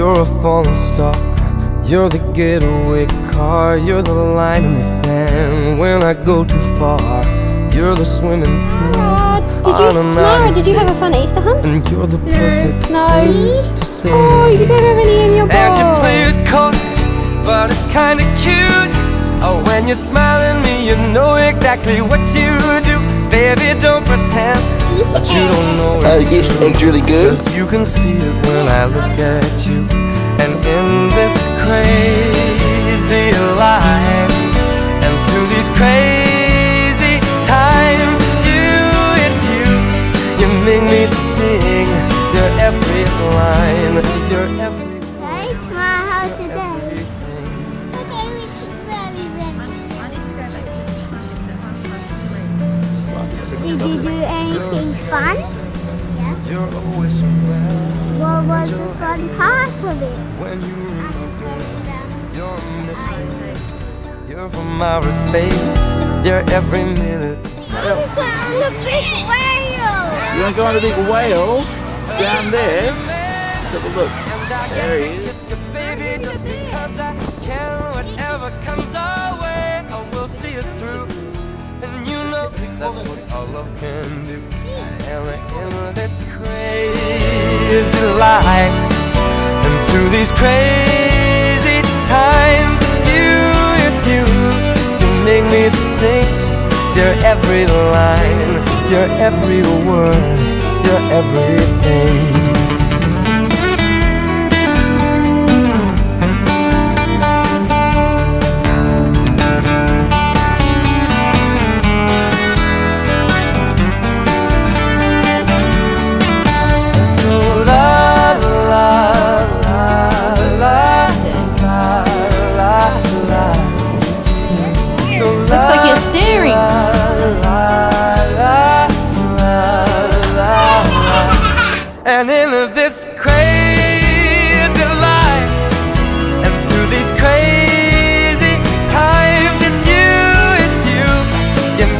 You're a falling star. You're the getaway car. You're the line in the sand when I go too far. You're the swimming pool. Did you, a Mara, nice did you have a fun Easter hunt? And you're the perfect No. say. Oh, you don't have any in your bowl. And you play it coy, but it's kinda cute. Oh, when you smile at me, you know exactly what you do. Baby, that you don't know Uh, it's true. egg's really good. You can see it when I look at you. And in this crazy life, and through these crazy times, it's you, it's you. You make me sing your every line, your every you do fun? Yes. You're always around What was the fun part of it? when you remember. After You're a mystery. You're from outer space. You're every minute. I'm going on the big whale. You want to go on the big whale down there? Have a look. And I There he can is. That's what our love can do. And in this crazy life, and through these crazy times, it's you, it's you. You make me sing your every line, your every word, your everything.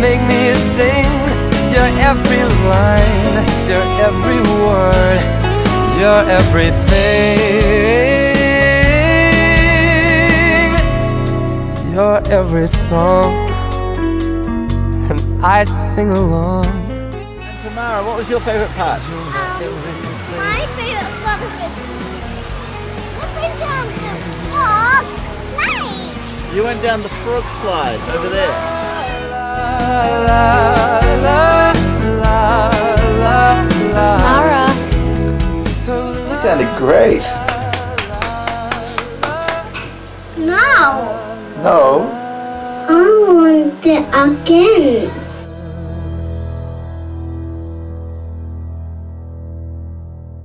Make me sing your every line, your every word, your everything, your every song, and I sing along. And Tamara, what was your favourite part? Um, my favorite part of it. Looking down the frog lake. You went down the frog slide over there. Mara, You sounded great. No. No, I want it again.